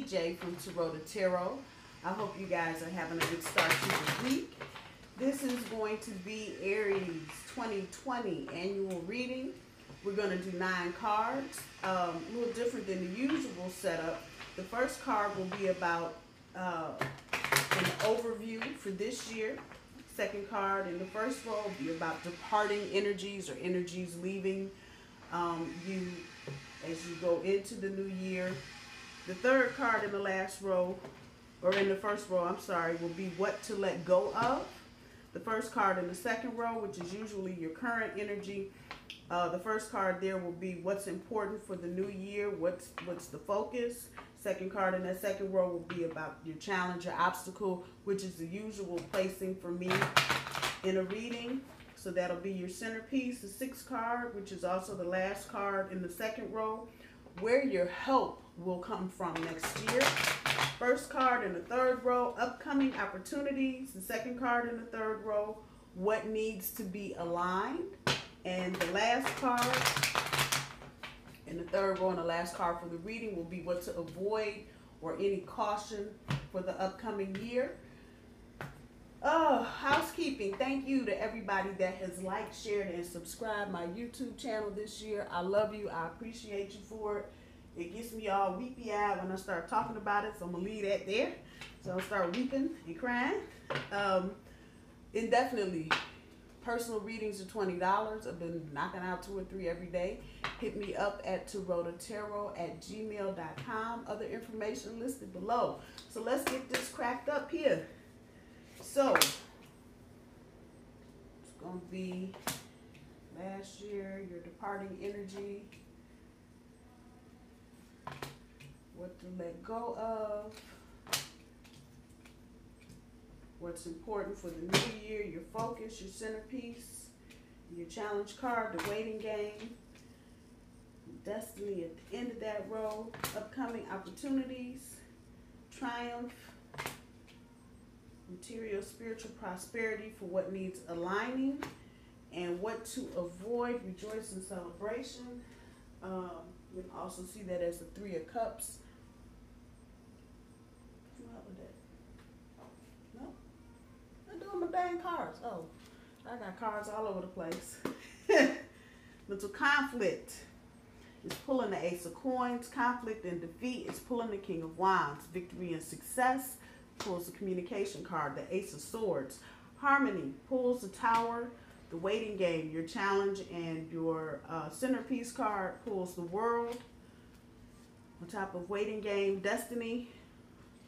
TJ from Taurota Tarot. I hope you guys are having a good start to the week. This is going to be Aries 2020 annual reading. We're going to do nine cards, um, a little different than the usual setup. The first card will be about uh, an overview for this year. Second card in the first row will be about departing energies or energies leaving um, you as you go into the new year. The third card in the last row, or in the first row, I'm sorry, will be what to let go of. The first card in the second row, which is usually your current energy. Uh, the first card there will be what's important for the new year, what's what's the focus. Second card in that second row will be about your challenge, your obstacle, which is the usual placing for me in a reading. So that'll be your centerpiece, the sixth card, which is also the last card in the second row, where your help will come from next year. First card in the third row, upcoming opportunities. The second card in the third row, what needs to be aligned. And the last card in the third row and the last card for the reading will be what to avoid or any caution for the upcoming year. Oh, housekeeping. Thank you to everybody that has liked, shared, and subscribed my YouTube channel this year. I love you. I appreciate you for it. It gets me all weepy eyed when I start talking about it, so I'm gonna leave that there. So I'll start weeping and crying. Um, indefinitely. Personal readings are twenty dollars. I've been knocking out two or three every day. Hit me up at taurotatarot at gmail.com. Other information listed below. So let's get this cracked up here. So it's gonna be last year, your departing energy, what to let go of, what's important for the new year, your focus, your centerpiece, your challenge card, the waiting game, destiny at the end of that row, upcoming opportunities, triumph, material spiritual prosperity for what needs aligning, and what to avoid, rejoice and celebration. Um, you can also see that as the Three of Cups. Come out with that. No? I'm dang cards. Oh, I got cards all over the place. Mental conflict is pulling the Ace of Coins. Conflict and defeat is pulling the King of Wands. Victory and success pulls the communication card. The Ace of Swords. Harmony pulls the Tower. The waiting game, your challenge and your uh, centerpiece card pulls the world. On top of waiting game, destiny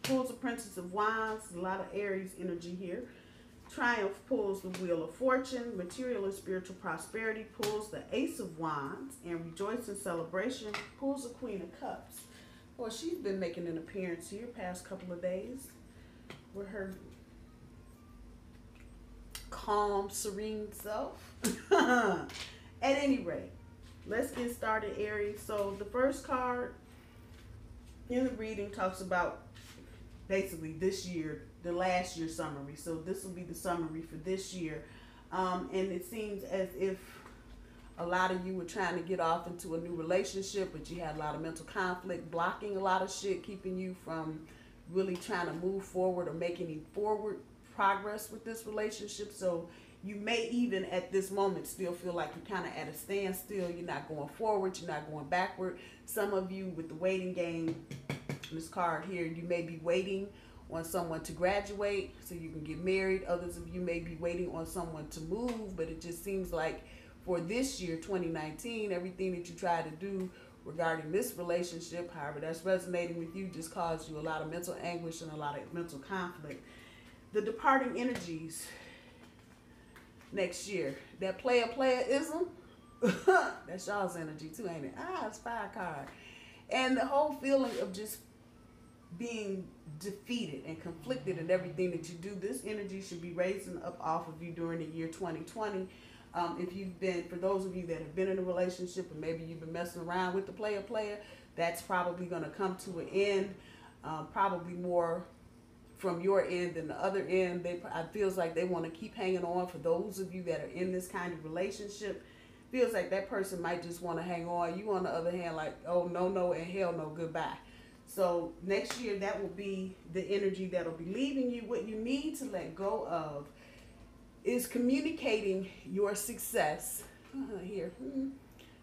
pulls the Princess of Wands. A lot of Aries energy here. Triumph pulls the Wheel of Fortune. Material and spiritual prosperity pulls the Ace of Wands. And Rejoice and Celebration pulls the Queen of Cups. Well, she's been making an appearance here past couple of days with her calm, serene self. At any rate, let's get started, Aries. So the first card in the reading talks about basically this year, the last year summary. So this will be the summary for this year. Um, and it seems as if a lot of you were trying to get off into a new relationship, but you had a lot of mental conflict, blocking a lot of shit, keeping you from really trying to move forward or make any forward progress with this relationship. So you may even at this moment still feel like you're kind of at a standstill. You're not going forward. You're not going backward. Some of you with the waiting game, this card here, you may be waiting on someone to graduate so you can get married. Others of you may be waiting on someone to move, but it just seems like for this year, 2019, everything that you try to do regarding this relationship, however that's resonating with you, just caused you a lot of mental anguish and a lot of mental conflict. The departing energies next year. That player playerism, that's y'all's energy too, ain't it? Ah, it's fire card. And the whole feeling of just being defeated and conflicted in everything that you do, this energy should be raising up off of you during the year 2020. Um, if you've been, for those of you that have been in a relationship and maybe you've been messing around with the player player, that's probably going to come to an end. Um, probably more from your end than the other end. They it feels like they want to keep hanging on. For those of you that are in this kind of relationship, feels like that person might just want to hang on. You on the other hand, like oh no no and hell no goodbye. So next year, that will be the energy that'll be leaving you. What you need to let go of is communicating your success uh, here hmm,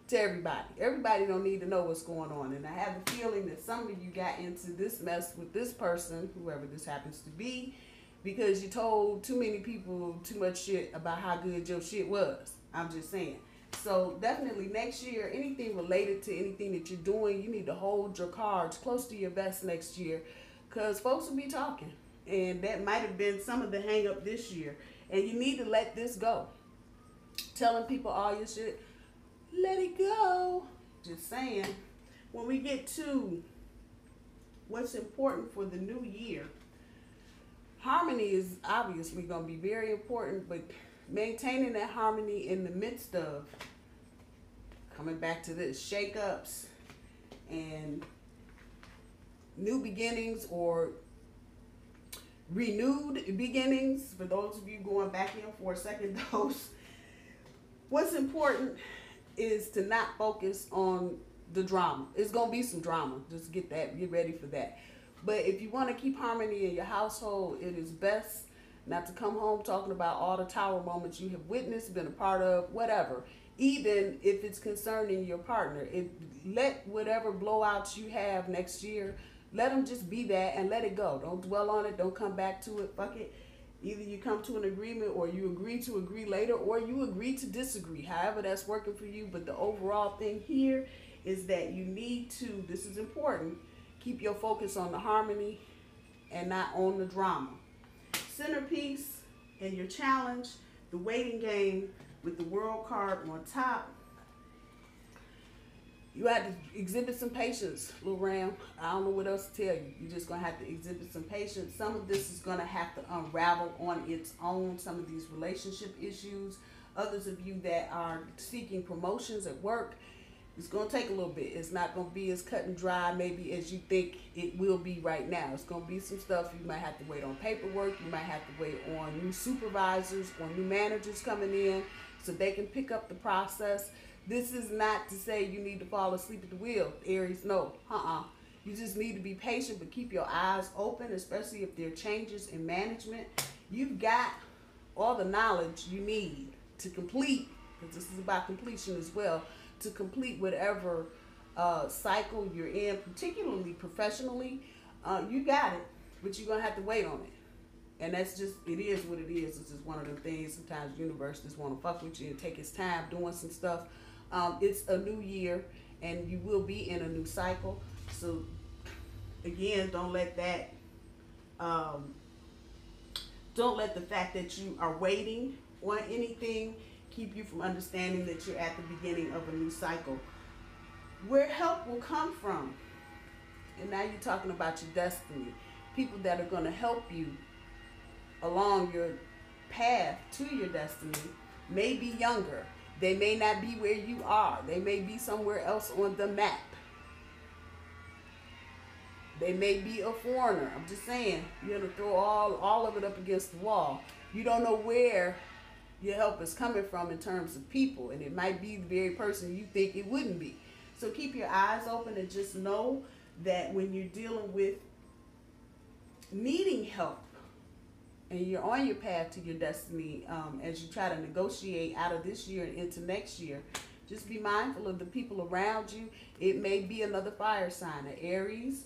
to everybody. Everybody don't need to know what's going on. And I have a feeling that some of you got into this mess with this person, whoever this happens to be, because you told too many people too much shit about how good your shit was. I'm just saying. So definitely next year, anything related to anything that you're doing, you need to hold your cards close to your vest next year, because folks will be talking, and that might have been some of the hang up this year, and you need to let this go. Telling people all your shit, let it go. Just saying. When we get to what's important for the new year, harmony is obviously going to be very important, but maintaining that harmony in the midst of coming back to this shakeups and new beginnings or renewed beginnings. For those of you going back in for a second dose what's important is to not focus on the drama. It's to be some drama. Just get that get ready for that. But if you want to keep harmony in your household it is best not to come home talking about all the tower moments you have witnessed, been a part of, whatever. Even if it's concerning your partner, it let whatever blowouts you have next year, let them just be that and let it go. Don't dwell on it. Don't come back to it. Fuck it. Either you come to an agreement or you agree to agree later or you agree to disagree. However, that's working for you. But the overall thing here is that you need to, this is important, keep your focus on the harmony and not on the drama centerpiece and your challenge, the waiting game with the world card on top. You had to exhibit some patience, Lil Ram. I don't know what else to tell you. You're just gonna have to exhibit some patience. Some of this is gonna have to unravel on its own. Some of these relationship issues. Others of you that are seeking promotions at work, it's going to take a little bit. It's not going to be as cut and dry maybe as you think it will be right now. It's going to be some stuff you might have to wait on paperwork. You might have to wait on new supervisors or new managers coming in so they can pick up the process. This is not to say you need to fall asleep at the wheel, Aries. No, uh-uh. You just need to be patient, but keep your eyes open, especially if there are changes in management. You've got all the knowledge you need to complete, because this is about completion as well to complete whatever uh, cycle you're in, particularly professionally, uh, you got it, but you're gonna have to wait on it. And that's just it is what it is. It's just one of the things. Sometimes the universe just want to fuck with you and take its time doing some stuff. Um, it's a new year, and you will be in a new cycle. So again, don't let that. Um, don't let the fact that you are waiting on anything keep you from understanding that you're at the beginning of a new cycle. Where help will come from. And now you're talking about your destiny. People that are going to help you along your path to your destiny may be younger. They may not be where you are. They may be somewhere else on the map. They may be a foreigner. I'm just saying, you're going to throw all, all of it up against the wall. You don't know where your help is coming from in terms of people, and it might be the very person you think it wouldn't be. So keep your eyes open and just know that when you're dealing with needing help and you're on your path to your destiny um, as you try to negotiate out of this year and into next year, just be mindful of the people around you. It may be another fire sign, an Aries,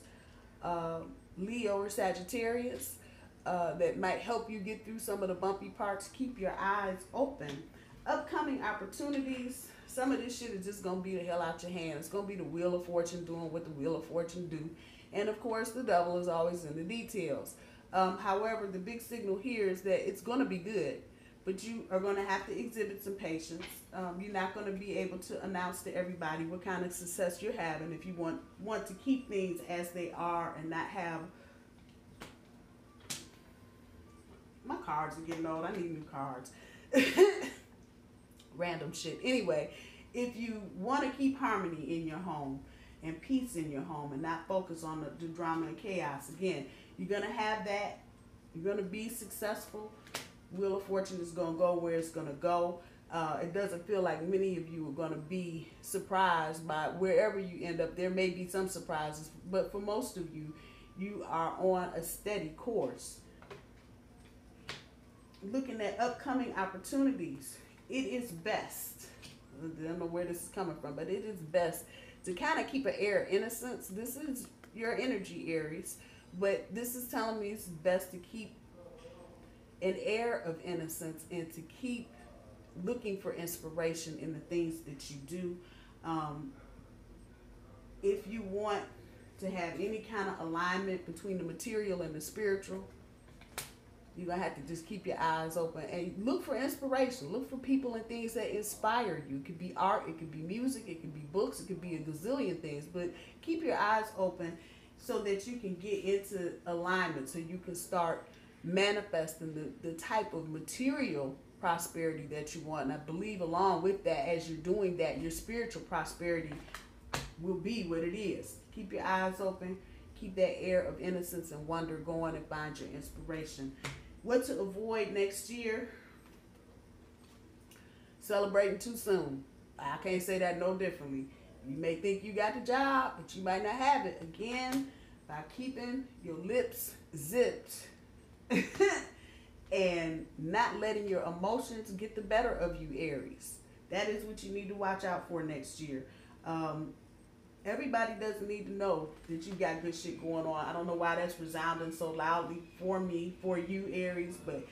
uh, Leo, or Sagittarius uh, that might help you get through some of the bumpy parts. Keep your eyes open. Upcoming opportunities. Some of this shit is just gonna be the hell out your hand. It's gonna be the wheel of fortune doing what the wheel of fortune do, and of course the devil is always in the details. Um, however, the big signal here is that it's gonna be good, but you are gonna have to exhibit some patience. Um, you're not gonna be able to announce to everybody what kind of success you're having if you want want to keep things as they are and not have my cards are getting old. I need new cards. Random shit. Anyway, if you want to keep harmony in your home and peace in your home and not focus on the, the drama and chaos, again, you're going to have that. You're going to be successful. Wheel of Fortune is going to go where it's going to go. Uh, it doesn't feel like many of you are going to be surprised by wherever you end up. There may be some surprises, but for most of you, you are on a steady course. Looking at upcoming opportunities, it is best. I don't know where this is coming from, but it is best to kind of keep an air of innocence. This is your energy, Aries, but this is telling me it's best to keep an air of innocence and to keep looking for inspiration in the things that you do. Um, if you want to have any kind of alignment between the material and the spiritual, you're gonna have to just keep your eyes open and look for inspiration. Look for people and things that inspire you. It could be art, it could be music, it could be books, it could be a gazillion things. But keep your eyes open so that you can get into alignment, so you can start manifesting the, the type of material prosperity that you want. And I believe along with that, as you're doing that, your spiritual prosperity will be what it is. Keep your eyes open. Keep that air of innocence and wonder going and find your inspiration. What to avoid next year? Celebrating too soon. I can't say that no differently. You may think you got the job, but you might not have it. Again, by keeping your lips zipped and not letting your emotions get the better of you, Aries. That is what you need to watch out for next year. Um, everybody doesn't need to know that you got good shit going on. I don't know why that's resounding so loudly for me, for you, Aries, but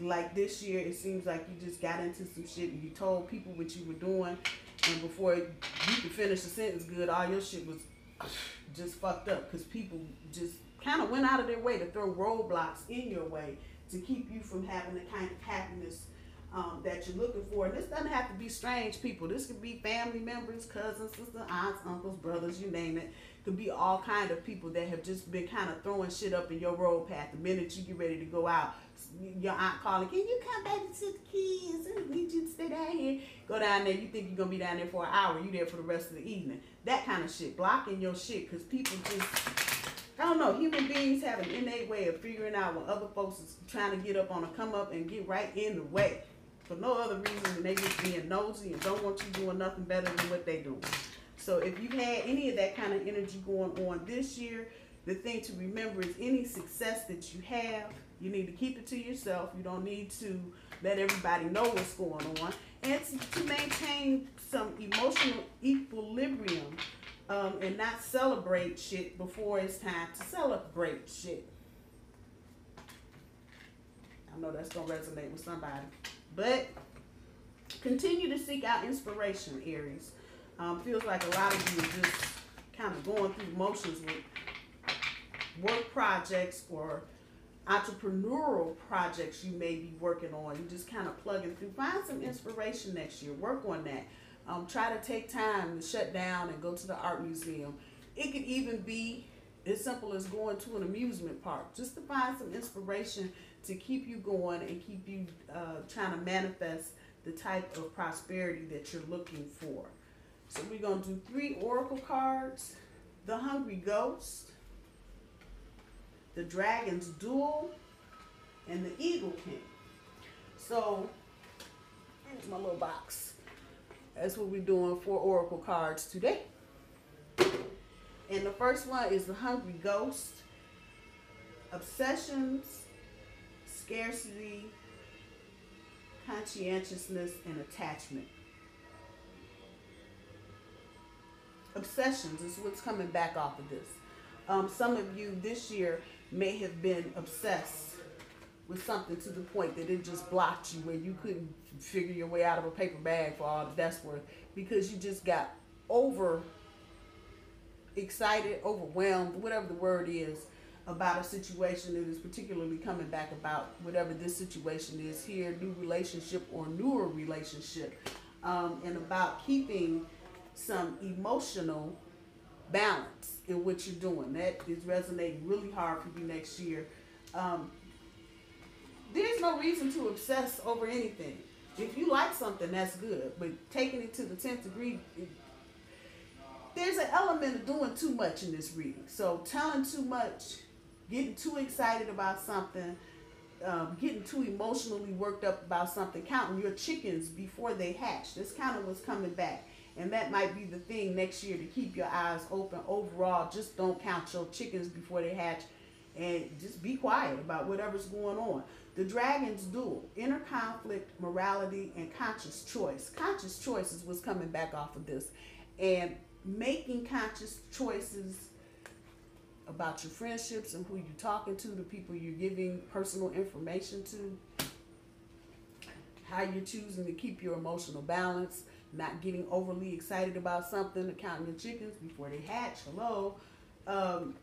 like this year, it seems like you just got into some shit and you told people what you were doing, and before you could finish the sentence good, all your shit was just fucked up because people just kind of went out of their way to throw roadblocks in your way to keep you from having the kind of happiness um, that you're looking for. And this doesn't have to be strange people. This could be family members, cousins, sisters, aunts, uncles, brothers, you name it. Could be all kind of people that have just been kind of throwing shit up in your road path. The minute you get ready to go out, your aunt calling, can you come back to the kids? I need you to stay down here. Go down there. You think you're gonna be down there for an hour? You there for the rest of the evening? That kind of shit. Blocking your shit because people just I don't know. Human beings have an innate way of figuring out when other folks is trying to get up on a come up and get right in the way for no other reason than they just being nosy and don't want you doing nothing better than what they doing. So if you've had any of that kind of energy going on this year, the thing to remember is any success that you have, you need to keep it to yourself. You don't need to let everybody know what's going on. And to, to maintain some emotional equilibrium um, and not celebrate shit before it's time to celebrate shit. I know that's gonna resonate with somebody, but continue to seek out inspiration, Aries. Um, feels like a lot of you are just kind of going through motions with work projects or entrepreneurial projects you may be working on. You just kind of plugging through. Find some inspiration next year. Work on that. Um, try to take time to shut down and go to the art museum. It could even be as simple as going to an amusement park just to find some inspiration to keep you going and keep you uh, trying to manifest the type of prosperity that you're looking for. So we're going to do three oracle cards. The Hungry Ghost, the Dragon's Duel, and the Eagle King. So, here's my little box. That's what we're doing for Oracle cards today. And the first one is the Hungry Ghost. Obsessions, scarcity, conscientiousness, and attachment. Obsessions is what's coming back off of this. Um, some of you this year may have been obsessed with something to the point that it just blocked you where you couldn't figure your way out of a paper bag for all that's worth because you just got over excited, overwhelmed, whatever the word is, about a situation that is particularly coming back about whatever this situation is here, new relationship or newer relationship, um, and about keeping some emotional balance in what you're doing. That is resonating really hard for you next year. Um, there's no reason to obsess over anything. If you like something, that's good. But taking it to the 10th degree, there's an element of doing too much in this reading. So telling too much, getting too excited about something, um, getting too emotionally worked up about something, counting your chickens before they hatch. This kind of was coming back. And that might be the thing next year to keep your eyes open. Overall, just don't count your chickens before they hatch and just be quiet about whatever's going on. The dragon's duel, inner conflict, morality, and conscious choice. Conscious choice is what's coming back off of this. And making conscious choices about your friendships and who you're talking to, the people you're giving personal information to, how you're choosing to keep your emotional balance, not getting overly excited about something, counting your chickens before they hatch. Hello. Um,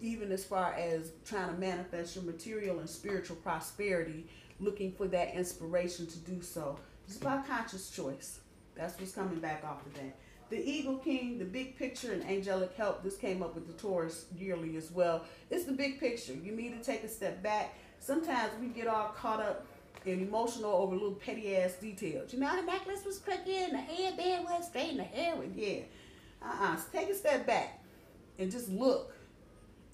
even as far as trying to manifest your material and spiritual prosperity, looking for that inspiration to do so. It's about conscious choice. That's what's coming back off of that. The Eagle King, the big picture, and angelic help. This came up with the Taurus yearly as well. It's the big picture. You need to take a step back. Sometimes we get all caught up and emotional over little petty ass details. You know, oh, the necklace was crooked and the hairband was straight and the hair was, yeah. Uh-uh. So take a step back and just look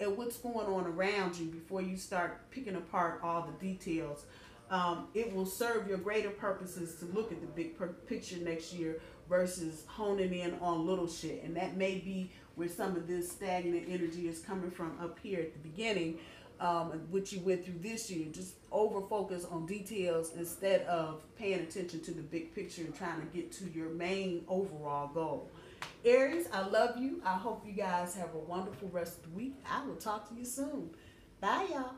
at what's going on around you before you start picking apart all the details. Um, it will serve your greater purposes to look at the big picture next year versus honing in on little shit. And that may be where some of this stagnant energy is coming from up here at the beginning um, what you went through this year. Just over focus on details instead of paying attention to the big picture and trying to get to your main overall goal. Aries, I love you. I hope you guys have a wonderful rest of the week. I will talk to you soon. Bye, y'all.